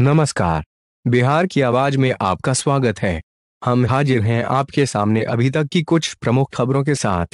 नमस्कार। बिहार की आवाज़ में आपका स्वागत है। हम हाजिर हैं आपके सामने अभी तक की कुछ प्रमुख खबरों के साथ।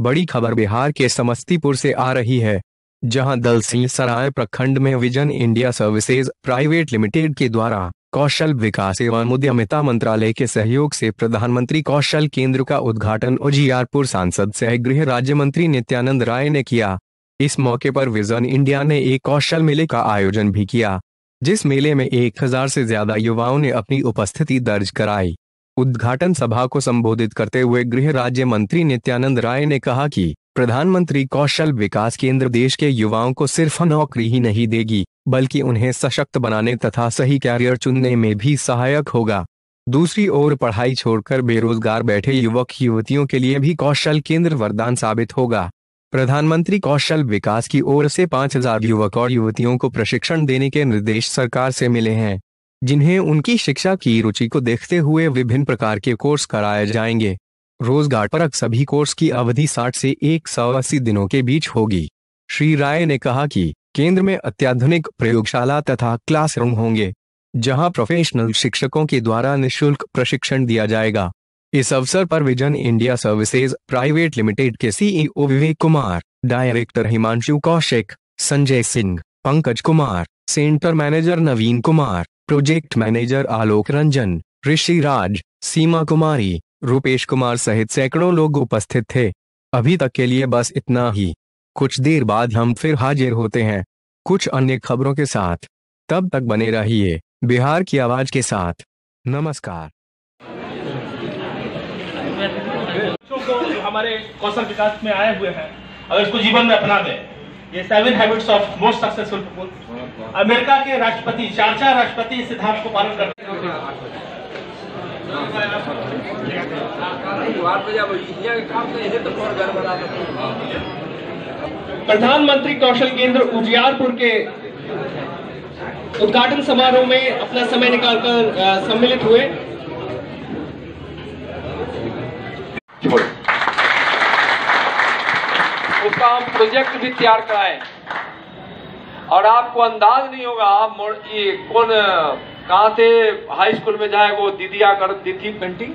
बड़ी खबर बिहार के समस्तीपुर से आ रही है, जहाँ दल सिंह सराय प्रखंड में vision India services private limited के द्वारा कौशल विकास एवं उद्यमिता मंत्रालय के सहयोग से प्रधानमंत्री कौशल केंद्र का उद्घाटन उजियारपुर सांसद सह गृह राज्य मंत्री नित्यानंद राय ने किया। इस मौके पर विजन इंडिया ने एक कौशल मेले का आयोजन भी किया, जिस मेले में एक हज़ार से ज़्यादा युवाओं ने अपनी उपस्थिति दर्ज कराई। उद्घाटन सभा को संबोधित करते हुए गृह राज्य मंत्री नित्यानंद राय ने कहा कि प्रधानमंत्री कौशल विकास केंद्र देश के युवाओं को सिर्फ़ नौकरी ही नहीं देगी बल्कि उन्हें सशक्त बनाने तथा सही कैरियर चुनने में भी सहायक होगा। दूसरी ओर पढ़ाई छोड़कर बेरोजगार बैठे युवक युवतियों के लिए भी कौशल केंद्र वरदान साबित होगा। प्रधानमंत्री कौशल विकास की ओर से 5000 युवक और युवतियों को प्रशिक्षण देने के निर्देश सरकार से मिले हैं, जिन्हें उनकी शिक्षा की रुचि को देखते हुए विभिन्न प्रकार के कोर्स कराए जाएँगे। रोज़गार परक सभी कोर्स की अवधि 60 से 180 दिनों के बीच होगी। श्री राय ने कहा कि केंद्र में अत्याधुनिक प्रयोगशाला तथा क्लासरूम होंगे, जहाँ प्रोफेशनल शिक्षकों के द्वारा निशुल्क प्रशिक्षण दिया जाएगा। इस अवसर पर vision India services private limited के CEO Vivek Kumar, director Himanshu Kaushik, Sanjay Singh, Pankaj Kumar, centre manager Naveen Kumar, project manager Alok Ranjan, Rishi Raj, Seema Kumari, Rupesh Kumar सहित सैकड़ों लोग उपस्थित थे। अभी तक के लिए बस इतना ही। कुछ देर बाद हम फिर हाजिर होते हैं कुछ अन्य खबरों के साथ तब तक बने रहिए बिहार की आवाज़ के साथ नमस्कार बच्चों को हमारे कौशल विकास में आए हुए हैं अगर इसको जीवन में अपना दें ये seven habits of most successful people America के राष्ट्रपति चार चार राष्ट्रपति इस सिद्धांत को पालन करते हैं प्रधानमंत्री कौशल केंद्र उजियारपुर के उद्घाटन समारोह में अपना समय निकालकर सम्मिलित हुए। उसका हम प्रोजेक्ट भी तैयार कराए। और आपको अंदाज नहीं होगा आप मोड़- ये कौन कहाँ से हाई स्कूल में जाए वो दीदी आकर दी थी पेंटिंग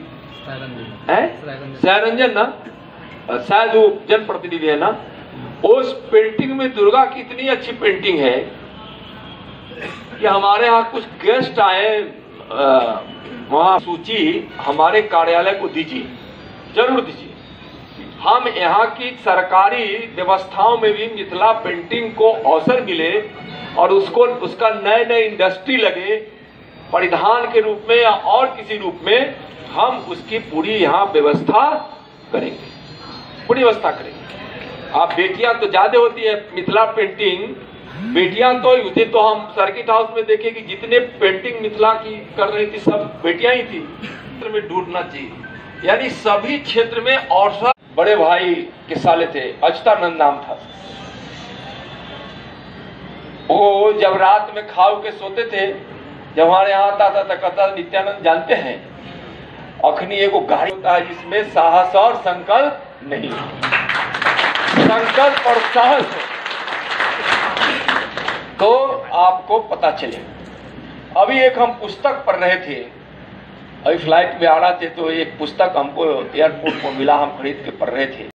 है? सहरंजन ना? शायद वो जनप्रतिनिधि है ना? उस पेंटिंग में दुर्गा की इतनी अच्छी पेंटिंग है कि हमारे यहाँ कुछ गेस्ट आए वहाँ सूची हमारे कार्यालय को दीजिए, ज़रूर दीजिए। हम यहाँ की सरकारी व्यवस्थाओं में भी मिथिला पेंटिंग को अवसर मिले और उसको, उसका नए नए इंडस्ट्री लगे, परिधान के रूप में या और किसी रूप में हम उसकी पूरी यहाँ व्यवस्था करेंगे, पूरी व्यवस्था करेंगे। आप बेटियाँ तो ज़्यादा होती है, मिथिला पेंटिंग बेटियाँ तो उसे तो हम सर्किट हाउस में देखे कि जितने पेंटिंग मिथिला की कर रही थी, सब बेटियाँ ही थी। क्षेत्र में ढूंढना चाहिए। यानी सभी क्षेत्र में और सब बड़े भाई के साले थे। अच्युतानंद नाम था। वो जब रात में खाओ के सोते थे, जब हमारे यहाँ आता था तो कहता नित्यानंद जानते हैं, अखनी एगो गाड़ी होता है जिसमें साहस और संकल्प नहीं संकल्प और साहस। हो तो आपको पता चले। अभी एक हम पुस्तक पढ़ रहे थे। अभी फ़्लाइट में आ रहा थे तो एक पुस्तक हमको एयरपोर्ट को मिला, हम खरीद के पढ़ रहे थे।